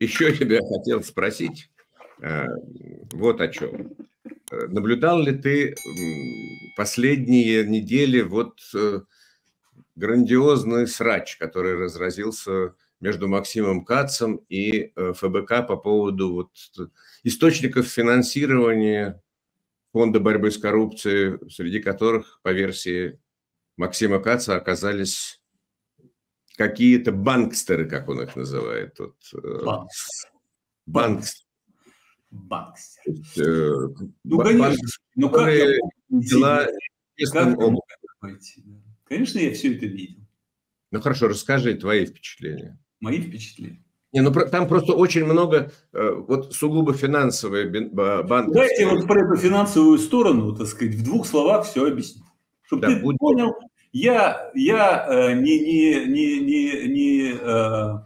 еще тебя хотел спросить э, вот о чем. Наблюдал ли ты последние недели вот э, грандиозный срач, который разразился между Максимом Кацем и э, ФБК по поводу вот источников финансирования фонда борьбы с коррупцией, среди которых, по версии Максима Каца, оказались какие-то банкстеры, как он их называет. Вот, э, Банкстеры. Банкстер. Э, ну, конечно. Ну, как я дела как Конечно, я все это видел. Ну, хорошо, расскажи твои впечатления. Мои впечатления. Не, ну там просто очень много э, вот сугубо финансовые банки. Давайте вот про эту финансовую сторону, так сказать, в двух словах все объяснить. Чтобы да, ты будь... понял, я, я э, не, не, не, не, не э,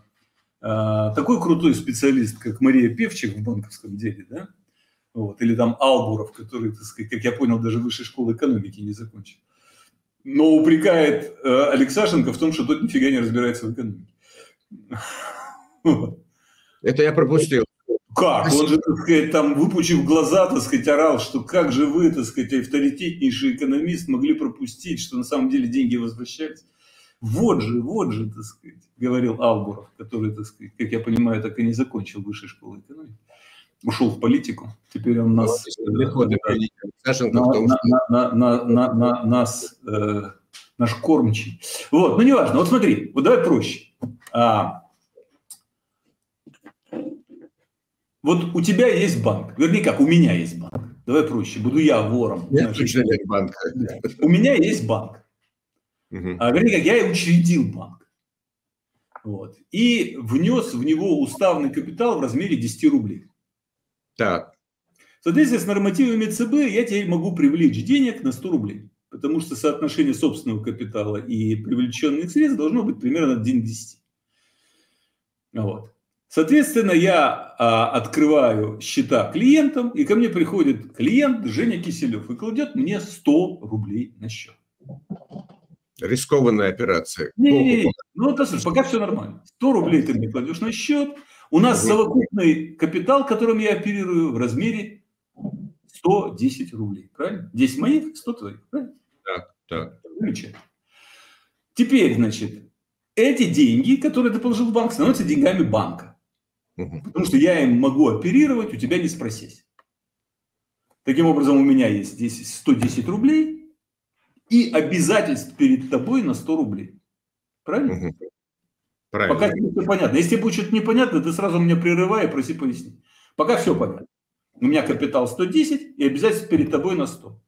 э, такой крутой специалист, как Мария Певчих в банковском деле, да? Вот, или там Албуров, который, так сказать, как я понял, даже высшей школы экономики не закончил. Но упрекает э, Алексашенко в том, что тот нифига не разбирается в экономике. Это я пропустил. Как? Он же, так сказать, там, выпучив глаза, так сказать, орал, что как же вы, так сказать, авторитетнейший экономист могли пропустить, что на самом деле деньги возвращались. Вот же, вот же, так сказать, говорил Албуров, который, так сказать, как я понимаю, так и не закончил высшей школы экономики. Ушел в политику. Теперь он нас... Нас... Э, наш кормчий. Вот, ну неважно. Вот смотри, вот давай проще. А, Вот у тебя есть банк. Вернее, как, у меня есть банк. Давай проще, буду я вором. Нет, точно нет банка. У меня есть банк. Угу. А, вернее, как, я учредил банк. Вот. И внес в него уставный капитал в размере 10 рублей. Так. Соответственно, с нормативами ЦБ я теперь могу привлечь денег на 100 рублей. Потому что соотношение собственного капитала и привлеченных средств должно быть примерно 1 к 10. Вот. Соответственно, я а, открываю счета клиентам, и ко мне приходит клиент Женя Киселев и кладет мне 100 рублей на счет. Рискованная операция. Не, не, не. Ну, это, слушай, пока все нормально. 100 рублей ты мне кладешь на счет. У нас совокупный капитал, которым я оперирую, в размере 110 рублей. Правильно? 10 моих, 100 твоих. Правильно? Так, так. Замечательно. Теперь, значит, эти деньги, которые ты положил в банк, становятся деньгами банка. Потому что я им могу оперировать, у тебя не спросись. Таким образом, у меня есть здесь 110 рублей и обязательств перед тобой на 100 рублей. Правильно? Правильно. Пока тебе все понятно. Если тебе будет что-то непонятно, ты сразу меня прерывай и проси пояснить. Пока все понятно. У меня капитал 110 и обязательств перед тобой на 100.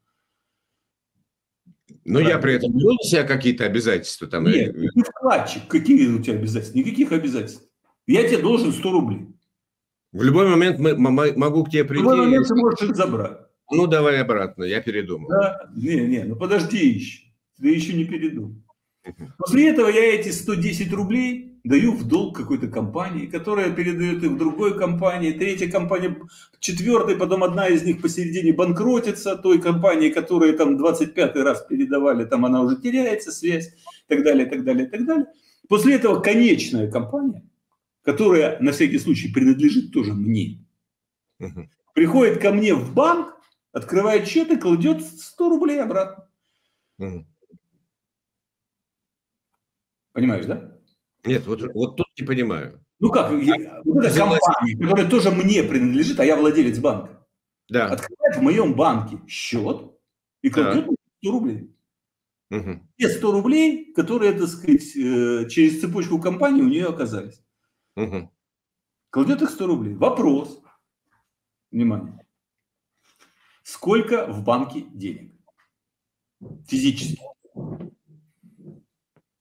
Но Правильно. я при этом на себя какие-то обязательства? Там, Нет, ты вкладчик. Какие у тебя обязательства? Никаких обязательств. Я тебе должен 100 рублей. В любой момент мы, могу к тебе прийти. В любой момент ты можешь их забрать. Ну, давай обратно, я передумал. Да? Не, не, ну подожди еще. Ты еще не передумал. После этого я эти 110 рублей даю в долг какой-то компании, которая передает их в другой компании, третья компания, четвертая, потом одна из них посередине банкротится, той компании, которая там 25 раз передавали, там она уже теряется связь, и так далее, и так далее, и так далее. После этого конечная компания – которая на всякий случай принадлежит тоже мне, угу. приходит ко мне в банк, открывает счет и кладет 100 рублей обратно. Угу. Понимаешь, да? Нет, вот, вот тут не понимаю. Ну как, я, вот эта компания, которая тоже мне принадлежит, а я владелец банка, да. открывает в моем банке счет и кладет да. 100 рублей. Угу. Те 100 рублей, которые, так сказать, э, через цепочку компании у нее оказались. Угу. Кладет их 100 рублей. Вопрос. Внимание. Сколько в банке денег? Физически.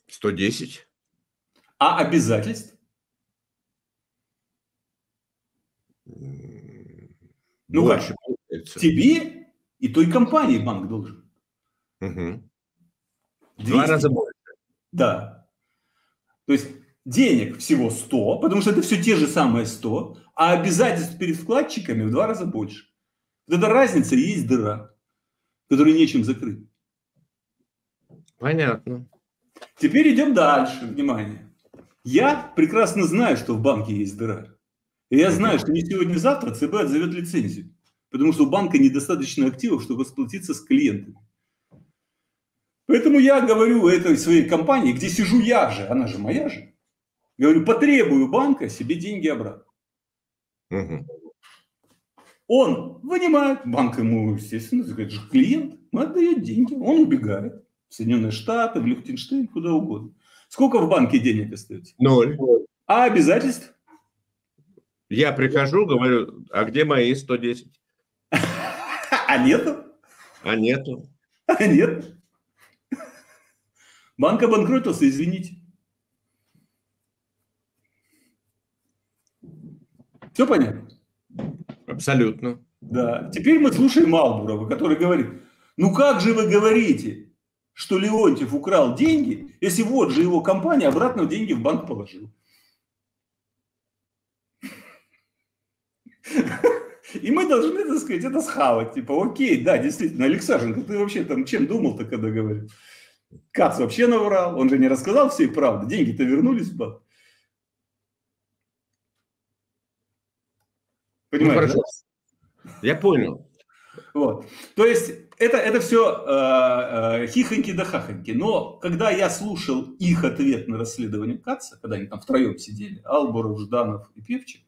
110. А обязательств? Ну как? Получается. Тебе и той компании банк должен. Угу. Два раза больше. Да. То есть денег всего 100, потому что это все те же самые 100, а обязательств перед вкладчиками в два раза больше. Вот эта разница и есть дыра, которую нечем закрыть. Понятно. Теперь идем дальше. Внимание. Я прекрасно знаю, что в банке есть дыра. И я знаю, что не сегодня-завтра ЦБ отзовет лицензию, потому что у банка недостаточно активов, чтобы расплатиться с клиентами. Поэтому я говорю этой своей компании, где сижу я же, она же моя же, говорю, потребую банка себе деньги обратно. Угу. Он вынимает, банк ему, естественно, это же клиент, он отдает деньги, он убегает в Соединенные Штаты, в Лихтенштейн, куда угодно. Сколько в банке денег остается? Ноль. А обязательств? Я прихожу, говорю, а где мои 110? А нету? А нету. А нет. Банк обанкротился, извините. Все понятно? Абсолютно. Да. Теперь мы слушаем Малбурова, который говорит, ну как же вы говорите, что Леонтьев украл деньги, если вот же его компания обратно деньги в банк положила? И мы должны, так сказать, это схавать. Типа, окей, да, действительно, Алексашенко, ты вообще там чем думал-то, когда говорил? Кац вообще наврал, он же не рассказал всей правды, деньги-то вернулись в банк. Понимаешь, ну, да? Я понял. Вот. То есть это, это все э, э, хихоньки да хахоньки. Но когда я слушал их ответ на расследование Каца, когда они там втроем сидели, Алборов, Жданов и Певчик,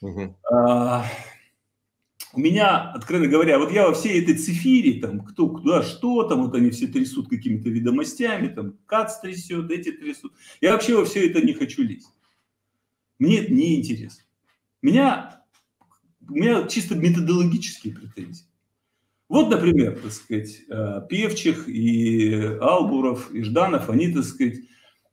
Угу. А, у меня, откровенно говоря, вот я во всей этой цифире, там, кто куда что, там, вот они все трясут какими-то ведомостями, там, КАЦ трясет, эти трясут. Я вообще во все это не хочу лезть. Мне это не интересно. Меня, у меня чисто методологические претензии. Вот, например, так сказать, э, Певчих и Албуров и Жданов, они, так сказать,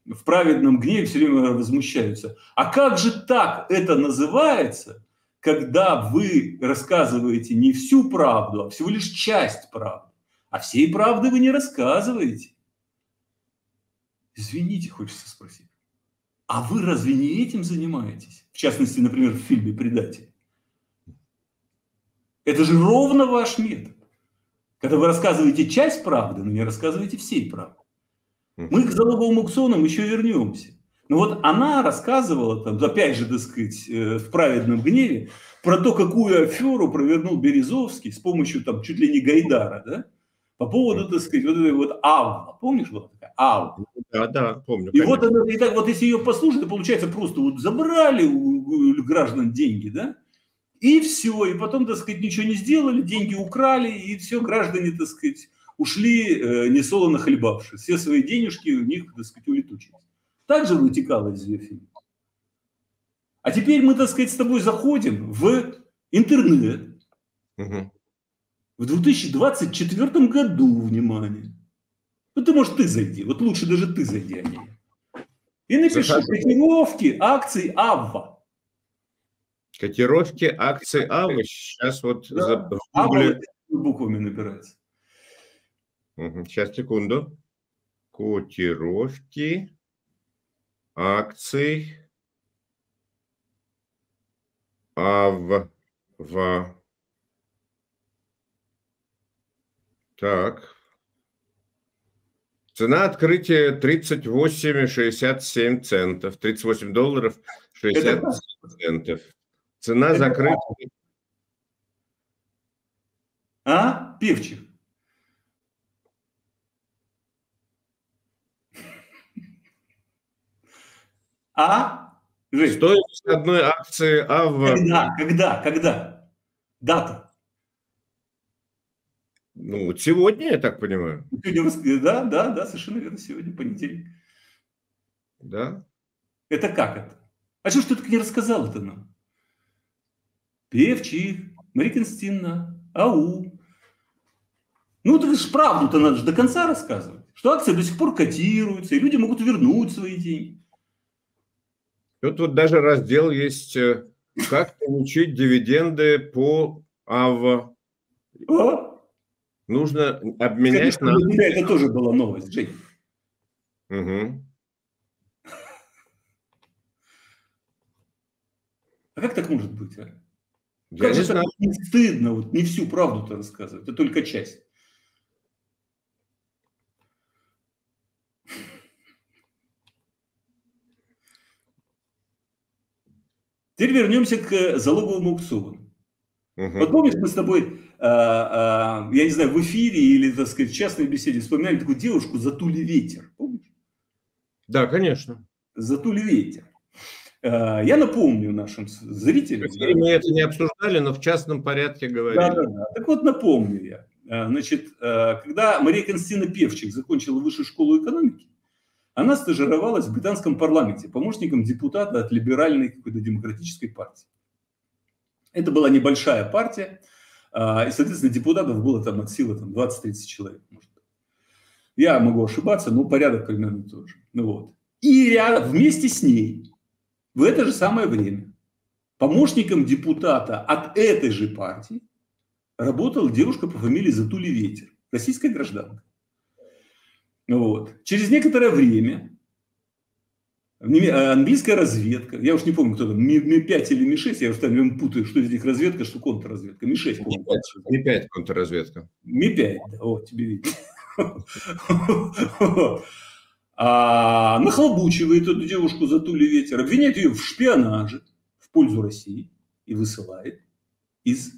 в праведном гневе все время возмущаются. А как же так это называется, когда вы рассказываете не всю правду, а всего лишь часть правды? А всей правды вы не рассказываете. Извините, хочется спросить. А вы разве не этим занимаетесь? В частности, например, в фильме «Предатель». Это же ровно ваш метод. Когда вы рассказываете часть правды, но не рассказываете всей правды. Мы к залоговым аукционам еще вернемся. Но вот она рассказывала, там, опять же, так сказать, э, в праведном гневе, про то, какую аферу провернул Березовский с помощью там чуть ли не Гайдара, да? По поводу, так сказать, вот этой вот Авла. Помнишь, была такая Авла? Да, да, помню. И вот, она, и так вот если ее послушать, то получается просто вот забрали у граждан деньги, да? И все, и потом, так сказать, ничего не сделали, деньги украли, и все, граждане, так сказать, ушли э, несолоно хлебавши. Все свои денежки у них, так сказать, улетучились. Так же вытекало из ее фильма. А теперь мы, так сказать, с тобой заходим в интернет. Угу. В 2024 году, внимание. Ну, ты, может, ты зайди. Вот лучше даже ты зайди, а не И напиши котировки акций АВВА. Котировки акций АВВА. Сейчас вот да. за... АВВА буквами набирается. Сейчас, секунду. Котировки акций АВ. В. Так. Цена открытия 38,67 центов. 38 долларов 60 центов. Цена закрытия. А? Певчих. А? Жень. Стоимость одной акции А в... Когда? Когда? Когда? Дата? Ну, сегодня, я так понимаю. Сегодня, да, да, да, совершенно верно, сегодня понедельник. Да. Это как это? А что ж ты так не рассказал это нам? Певчих, Мария Константиновна, АУ. Ну, ты же правду-то надо же до конца рассказывать. Что акции до сих пор котируются, и люди могут вернуть свои деньги. Тут вот даже раздел есть, э, как получить дивиденды по АВ. О! Нужно обменять Конечно, на... Это тоже была новость, Жень. Угу. А как так может быть, а? Я как не же знаю. так не стыдно вот не всю правду-то рассказывать, а только часть. Теперь вернемся к залоговому аукциону. Угу. Вот помнишь, мы с тобой, а, а, я не знаю, в эфире или, так сказать, в частной беседе вспоминали такую девушку «Затули ветер». Помнишь? Да, конечно. «Затули ветер». А, я напомню нашим зрителям. Да, мы это не обсуждали, но в частном порядке говорили. Да, да, да. Так вот, напомню я. А, значит, а, когда Мария Константиновна Певчик закончила высшую школу экономики, она стажировалась в британском парламенте помощником депутата от либеральной какой-то демократической партии. Это была небольшая партия, и, соответственно, депутатов было там от силы там, 20-30 человек. Может. Я могу ошибаться, но порядок примерно тоже. Ну, вот. И рядом, вместе с ней в это же самое время помощником депутата от этой же партии работала девушка по фамилии Затули Ветер, российская гражданка. Вот. Через некоторое время английская разведка, я уж не помню, кто там, Ми-5 или Ми-6, я уж там путаю, что из них разведка, что контрразведка. Ми-6, Ми-5 контрразведка. Ми-5, вот, тебе видно. А нахлобучивает эту девушку за тули ветер, обвиняет ее в шпионаже в пользу России и высылает из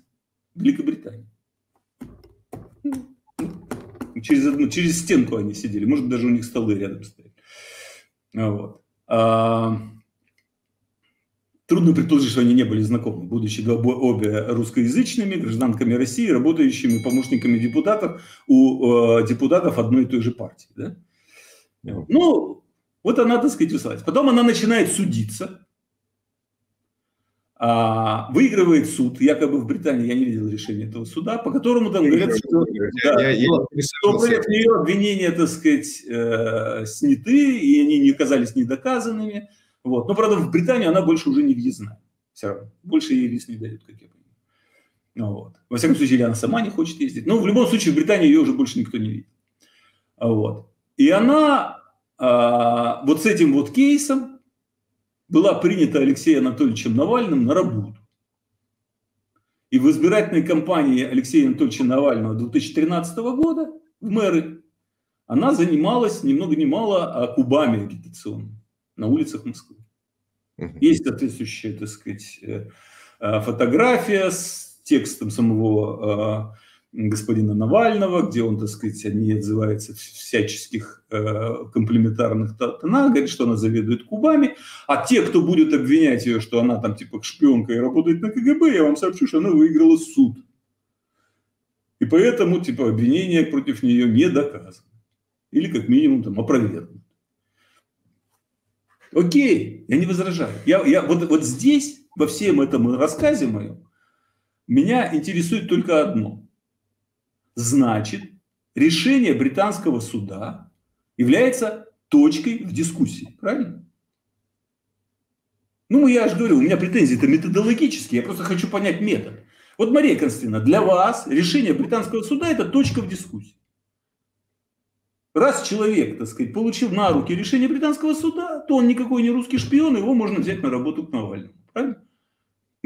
Великобритании. Через, одну, через стенку они сидели. Может, даже у них столы рядом стоят. Вот. А, трудно предположить, что они не были знакомы, будучи обе русскоязычными, гражданками России, работающими помощниками депутатов у э, депутатов одной и той же партии. Да? Ну, вот она, так сказать, высылается. Потом она начинает судиться а, выигрывает суд, якобы в Британии, я не видел решения этого суда, по которому там говорят, что, да, я, что против нее обвинения, так сказать, э, сняты, и они не оказались недоказанными. Вот. Но, правда, в Британию она больше уже не въездна. Все равно. Больше ей виз не дают, как я понимаю. Ну, вот. Во всяком случае, или она сама не хочет ездить. Но в любом случае, в Британии ее уже больше никто не видит. Вот. И она вот с этим вот кейсом была принята Алексеем Анатольевичем Навальным на работу. И в избирательной кампании Алексея Анатольевича Навального 2013 года в мэры она занималась ни много ни мало а кубами агитационными на улицах Москвы. Есть соответствующая, так сказать, э, э, фотография с текстом самого э, господина Навального, где он, так сказать, не отзывается всяческих э, комплементарных тонах, говорит, что она заведует Кубами, а те, кто будет обвинять ее, что она там типа шпионка и работает на КГБ, я вам сообщу, что она выиграла суд. И поэтому типа обвинение против нее не доказано. Или как минимум там опровергнут. Окей, я не возражаю. Я, я, вот, вот здесь, во всем этом рассказе моем, меня интересует только одно – значит, решение британского суда является точкой в дискуссии. Правильно? Ну, я же говорю, у меня претензии-то методологические, я просто хочу понять метод. Вот, Мария Константиновна, для вас решение британского суда – это точка в дискуссии. Раз человек, так сказать, получил на руки решение британского суда, то он никакой не русский шпион, его можно взять на работу к Навальному. Правильно?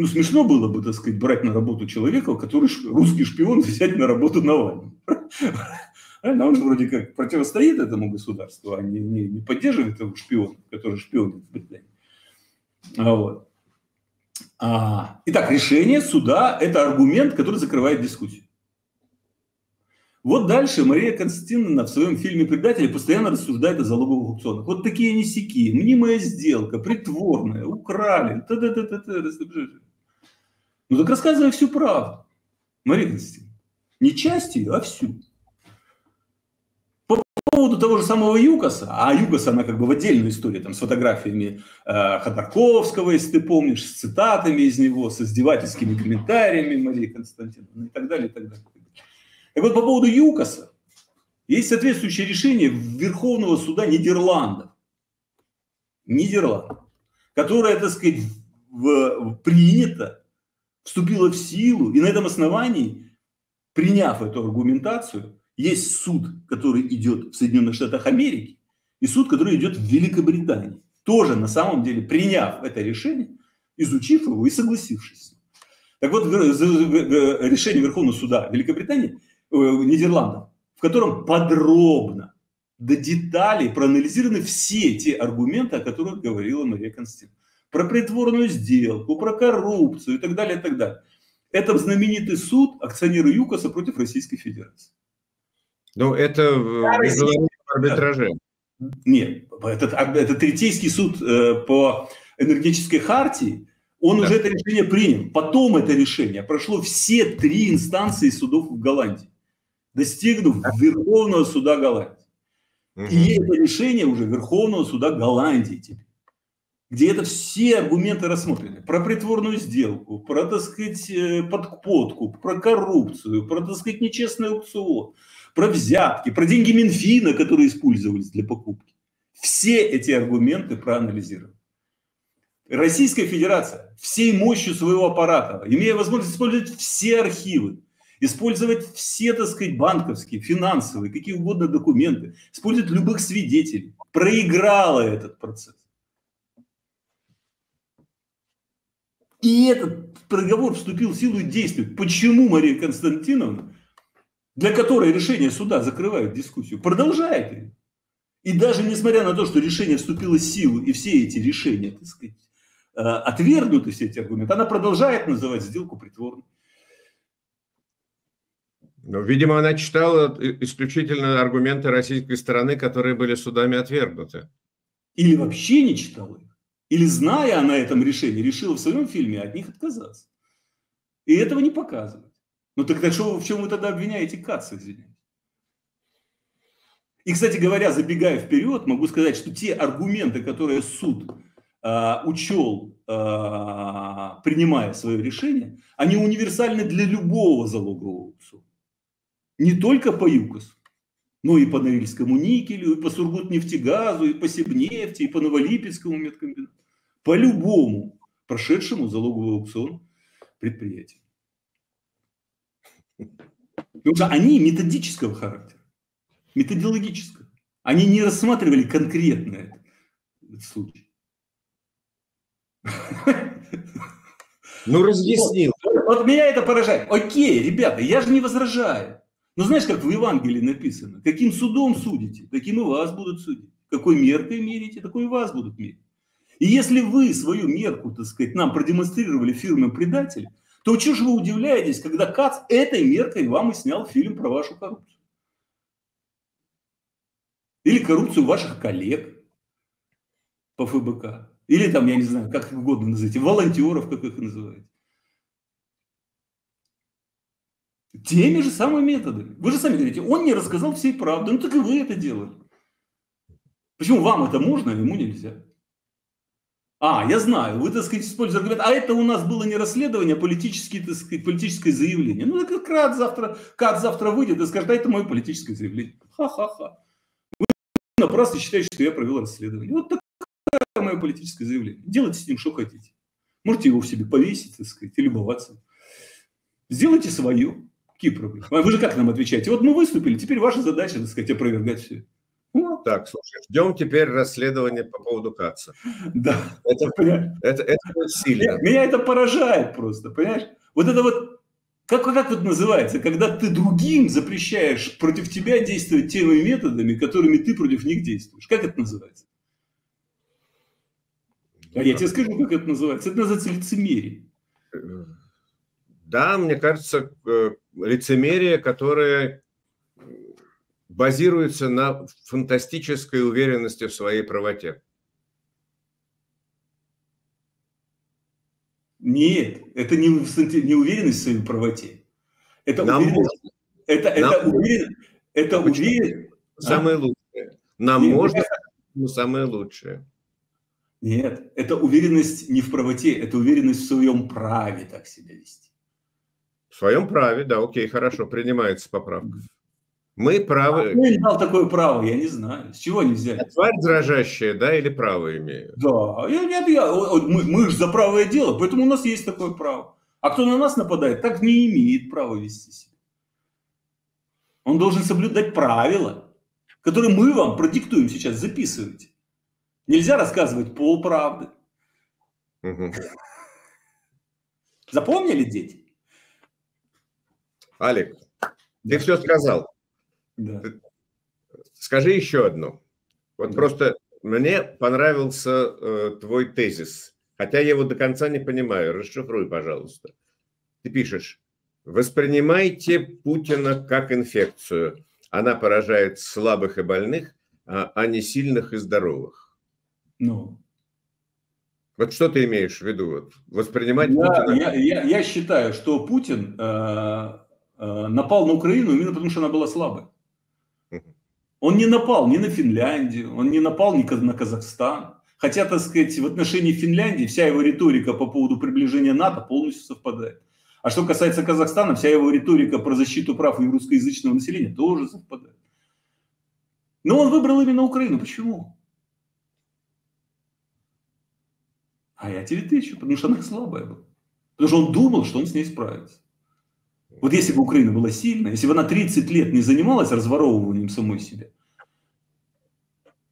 Ну, смешно было бы, так сказать, брать на работу человека, который русский шпион, взять на работу Навального. Правильно? Он же вроде как противостоит этому государству, а не, не, не поддерживает этого шпиона, который шпионит в Британии. Вот. А, итак, решение суда – это аргумент, который закрывает дискуссию. Вот дальше Мария Константиновна в своем фильме «Предатели» постоянно рассуждает о залоговых аукционах. Вот такие несики, мнимая сделка, притворная, украли. Та -та -та -та -та. Ну так рассказывай всю правду, Мария Константиновна. Не часть ее, а всю. По поводу того же самого ЮКОСа, а ЮКОС, она как бы в отдельной истории, там, с фотографиями э, Ходорковского, если ты помнишь, с цитатами из него, с издевательскими комментариями Марии Константиновны и так далее, и так далее. Так вот, по поводу ЮКОСа, есть соответствующее решение Верховного суда Нидерландов. Нидерландов. Которое, так сказать, в, принято, вступило в силу, и на этом основании, приняв эту аргументацию, есть суд, который идет в Соединенных Штатах Америки, и суд, который идет в Великобритании. Тоже на самом деле, приняв это решение, изучив его и согласившись. Так вот, решение Верховного суда Великобритании – Э, Нидерландов, в котором подробно, до деталей проанализированы все те аргументы, о которых говорила Мария Константиновна. Про притворную сделку, про коррупцию и так далее, и так далее. Это знаменитый суд акционеры ЮКОСа против Российской Федерации. Ну, это в арбитраже. Нет, этот, это Третейский суд э, по энергетической хартии, он да. уже это решение принял. Потом это решение прошло все три инстанции судов в Голландии, достигнув Верховного суда Голландии. Угу. И это решение уже Верховного суда Голландии теперь где это все аргументы рассмотрены. Про притворную сделку, про, так сказать, э, подкуп, про коррупцию, про, так сказать, нечестный аукцион, про взятки, про деньги Минфина, которые использовались для покупки. Все эти аргументы проанализированы. Российская Федерация всей мощью своего аппарата, имея возможность использовать все архивы, использовать все, так сказать, банковские, финансовые, какие угодно документы, использовать любых свидетелей, проиграла этот процесс. И этот приговор вступил в силу и действует. Почему Мария Константиновна, для которой решение суда закрывает дискуссию, продолжает ее? И даже несмотря на то, что решение вступило в силу, и все эти решения, так сказать, э, отвергнуты все эти аргументы, она продолжает называть сделку притворной. Ну, видимо, она читала исключительно аргументы российской стороны, которые были судами отвергнуты. Или вообще не читала их. Или зная о этом решении, решила в своем фильме от них отказаться. И этого не показывать. Ну тогда что, в чем вы тогда обвиняете Каца, извиняюсь? И, кстати говоря, забегая вперед, могу сказать, что те аргументы, которые суд э, учел, э, принимая свое решение, они универсальны для любого залогового аукциона. Не только по ЮКОСу, но и по Норильскому никелю, и по Сургутнефтегазу, и по Сибнефти, и по Новолипецкому медкомбинату по любому прошедшему залоговый аукцион предприятию. Потому что они методического характера, методологического. Они не рассматривали конкретно этот, этот случай. Ну, разъяснил. Вот, вот меня это поражает. Окей, ребята, я же не возражаю. Но знаешь, как в Евангелии написано? Каким судом судите, таким и вас будут судить. Какой меркой мерите, такой и вас будут мерить. И если вы свою мерку, так сказать, нам продемонстрировали фильмом «Предатель», то чего же вы удивляетесь, когда Кац этой меркой вам и снял фильм про вашу коррупцию? Или коррупцию ваших коллег по ФБК. Или там, я не знаю, как их угодно назовите, волонтеров, как их называете. Теми же самыми методами. Вы же сами говорите, он не рассказал всей правды. Ну так и вы это делали. Почему вам это можно, а ему нельзя? А, я знаю, вы, так сказать, используете аргумент, а это у нас было не расследование, а политическое, так сказать, политическое заявление. Ну, как раз завтра, как завтра выйдет и скажет, а это мое политическое заявление. Ха-ха-ха. Вы напрасно считаете, что я провел расследование. Вот такое мое политическое заявление. Делайте с ним, что хотите. Можете его в себе повесить, так сказать, и любоваться. Сделайте свое. Какие проблемы? А вы же как нам отвечаете? Вот мы выступили, теперь ваша задача, так сказать, опровергать все. Ну, так, слушай, ждем теперь расследования по поводу Каца. Да. Это, это, это сильно. Меня это поражает просто, понимаешь? Вот это вот, как, как это называется, когда ты другим запрещаешь против тебя действовать теми методами, которыми ты против них действуешь. Как это называется? А я тебе скажу, как это называется. Это называется лицемерие. Да, мне кажется, э, лицемерие, которое базируется на фантастической уверенности в своей правоте. Нет, это не, не уверенность в своей правоте. Это Нам уверенность. Можно. Это, это уверенность. Это уверенность. Самое а? лучшее. Нам Нет, можно, но самое лучшее. Нет, это уверенность не в правоте, это уверенность в своем праве так себя вести. В своем праве, да, окей, хорошо, принимается поправка. Мы правы. А кто им дал такое право, я не знаю. С чего они взяли? А тварь дрожащая, да, или право имеют? Да, я, нет, я, мы, мы же за правое дело, поэтому у нас есть такое право. А кто на нас нападает, так не имеет права вести себя. Он должен соблюдать правила, которые мы вам продиктуем сейчас, записывайте. Нельзя рассказывать полправды. Угу. Запомнили, дети? Алик, ты все сказал. Да. Скажи еще одну. Вот да. просто мне понравился э, твой тезис. хотя я его до конца не понимаю. Расшифруй, пожалуйста. Ты пишешь, воспринимайте Путина как инфекцию. Она поражает слабых и больных, а, а не сильных и здоровых. Ну. Вот что ты имеешь в виду? Вот, воспринимать я, Путина? Я, я, я считаю, что Путин э, э, напал на Украину именно потому, что она была слабой. Он не напал ни на Финляндию, он не напал ни на Казахстан. Хотя, так сказать, в отношении Финляндии вся его риторика по поводу приближения НАТО полностью совпадает. А что касается Казахстана, вся его риторика про защиту прав и русскоязычного населения тоже совпадает. Но он выбрал именно Украину. Почему? А я тебе отвечу, потому что она слабая была. Потому что он думал, что он с ней справится. Вот если бы Украина была сильная, если бы она 30 лет не занималась разворовыванием самой себя.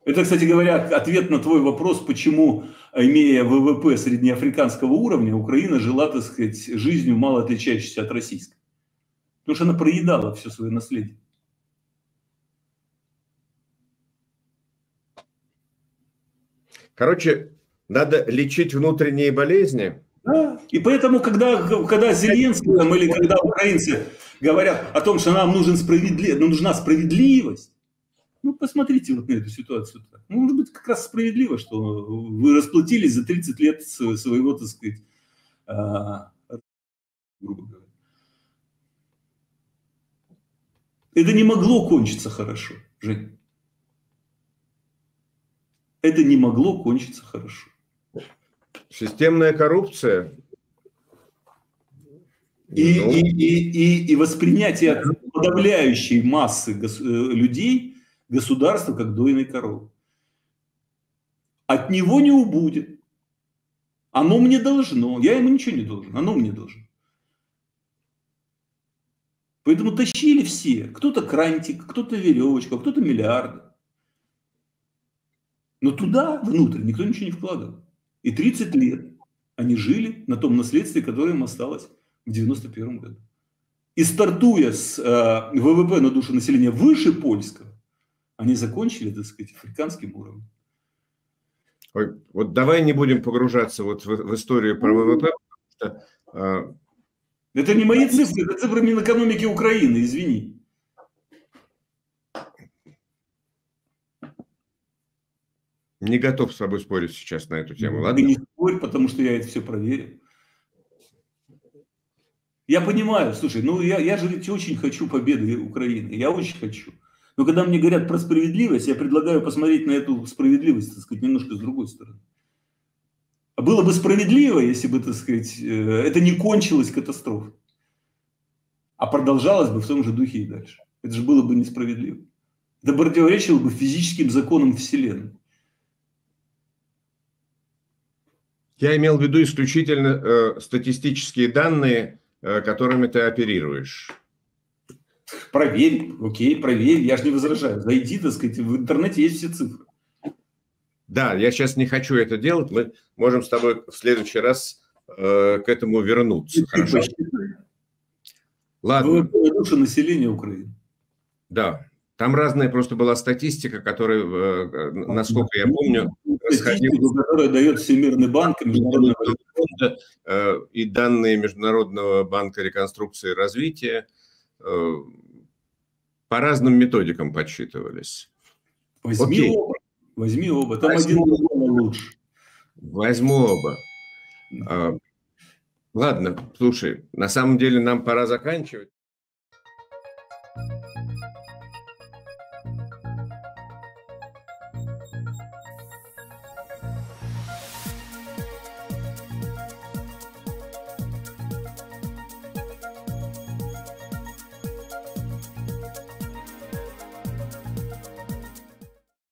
Это, кстати говоря, ответ на твой вопрос, почему, имея ВВП среднеафриканского уровня, Украина жила, так сказать, жизнью, мало отличающейся от российской. Потому что она проедала все свое наследие. Короче, надо лечить внутренние болезни. Да. И поэтому, когда, когда Зеленский там, или когда украинцы говорят о том, что нам нужен справедлив... нужна справедливость, ну, посмотрите вот на эту ситуацию. Ну, может быть, как раз справедливо, что вы расплатились за 30 лет своего, так сказать, а, грубо говоря. Это не могло кончиться хорошо, Жень. Это не могло кончиться хорошо. Системная коррупция. И, ну... и, и, и, и воспринятие подавляющей массы э, людей государства как дойной коровы. От него не убудет. Оно мне должно. Я ему ничего не должен. Оно мне должно. Поэтому тащили все. Кто-то крантик, кто-то веревочка, кто-то миллиарды. Но туда, внутрь, никто ничего не вкладывал. И 30 лет они жили на том наследстве, которое им осталось в 91 году. И стартуя с э, ВВП на душу населения выше польского, они закончили, так сказать, африканским уровнем. Ой, вот давай не будем погружаться вот в, в историю про ВВП. Что, э, это не мои цифры, это цифры Минэкономики Украины, извини. Не готов с тобой спорить сейчас на эту тему, ладно? Ты не спорь, потому что я это все проверил. Я понимаю, слушай, ну я, я же ведь очень хочу победы Украины, я очень хочу. Но когда мне говорят про справедливость, я предлагаю посмотреть на эту справедливость, так сказать, немножко с другой стороны. А было бы справедливо, если бы, так сказать, э, это не кончилось катастрофой, а продолжалось бы в том же духе и дальше. Это же было бы несправедливо. Это противоречило бы физическим законам Вселенной. Я имел в виду исключительно э, статистические данные, э, которыми ты оперируешь. Проверь, окей, проверь, я же не возражаю. Зайди, так сказать, в интернете есть все цифры. Да, я сейчас не хочу это делать, мы можем с тобой в следующий раз э, к этому вернуться. Хорошо? Ладно. Душа населения Украины. Да, там разная просто была статистика, которая, э, насколько я помню, которая дает Всемирный банк, Международный фонда э, и данные Международного банка реконструкции и развития э, по разным методикам подсчитывались. Возьми Окей. оба. Возьми оба. Там Возьму один лучше. Возьму оба. А, ладно, слушай, на самом деле нам пора заканчивать.